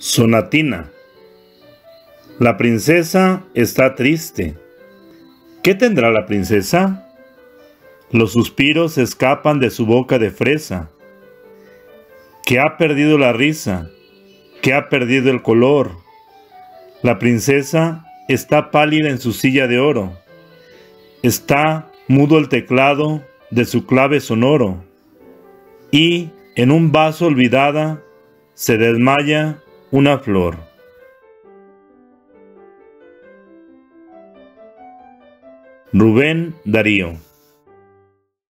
Sonatina. La princesa está triste. ¿Qué tendrá la princesa? Los suspiros escapan de su boca de fresa, que ha perdido la risa, que ha perdido el color. La princesa está pálida en su silla de oro. Está mudo el teclado de su clave sonoro. Y en un vaso olvidada se desmaya una flor. Rubén Darío